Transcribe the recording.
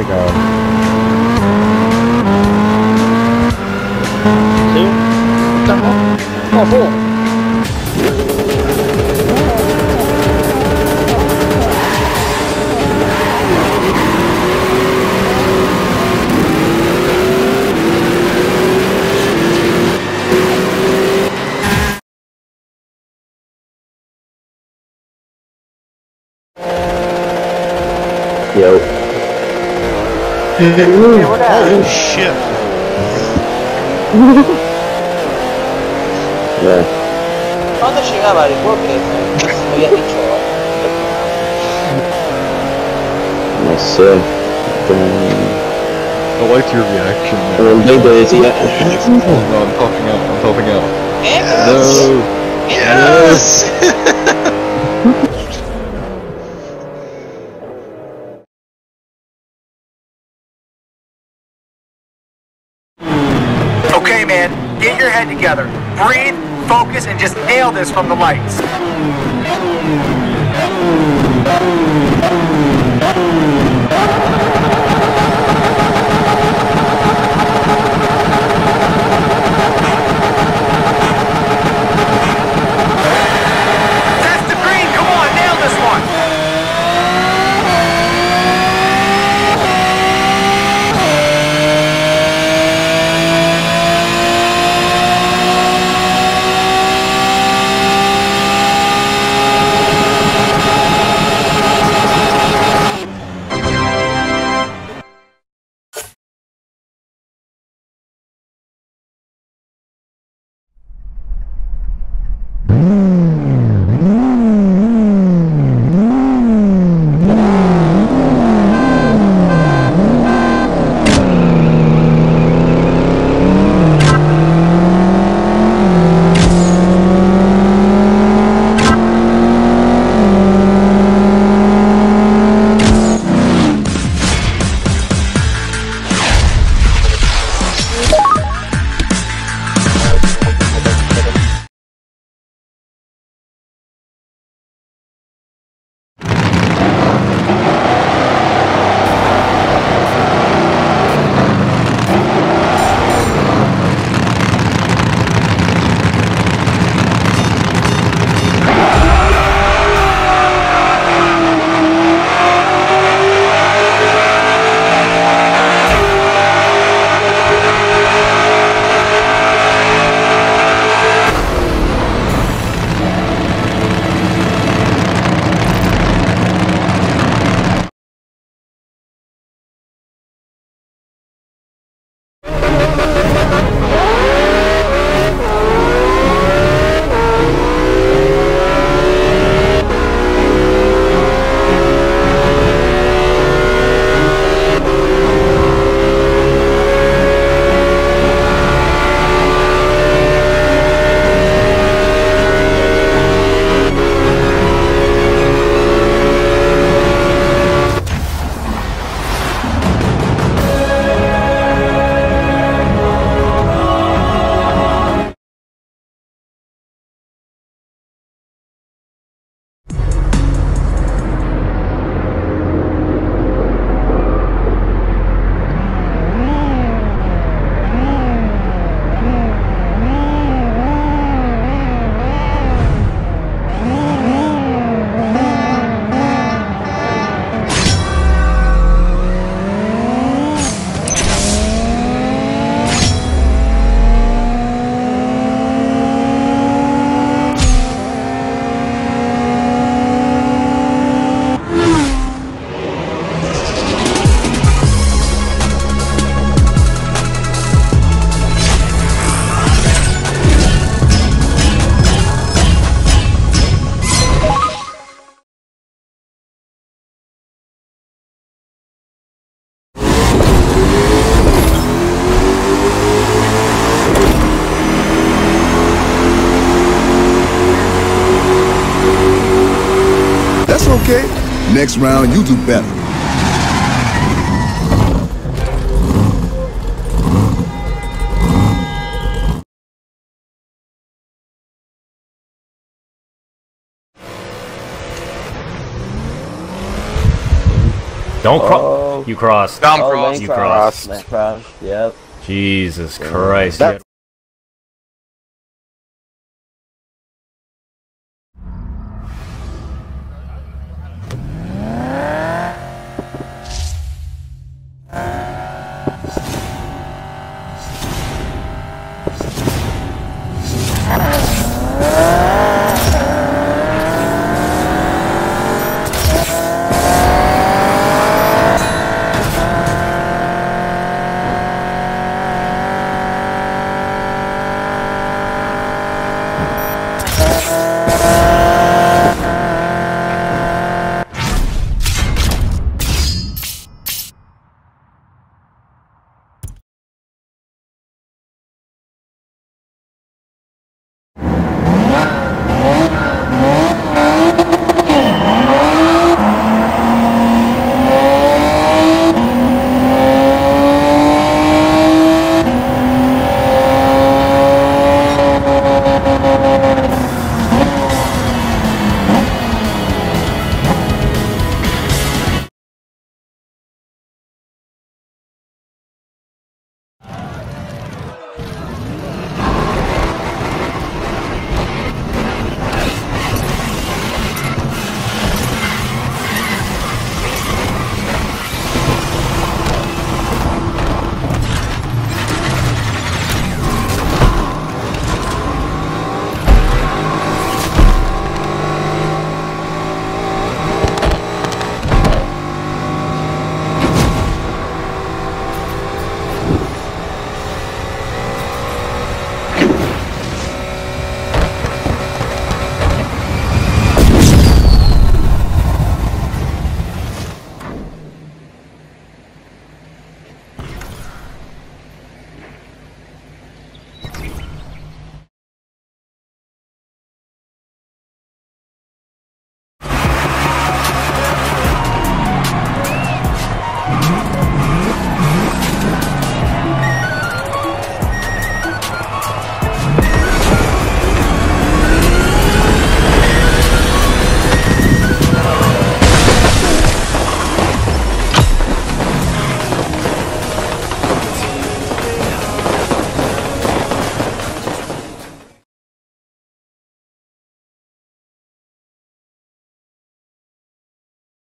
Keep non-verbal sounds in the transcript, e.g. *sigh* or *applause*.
I go. Um, Oh shit! Yeah. ¿Cuándo llegaba el porque me habías dicho? No sé. I liked your reaction. como el 20 decía. No, I'm popping out. I'm popping out. ¿Eh? No. Yes. *laughs* your head together. Breathe, focus, and just nail this from the lights. Next round, you do better. Don't cross. Oh. You crossed. Don't oh, lane You cross. crossed. Lane cross. Yep. Jesus Christ. That- you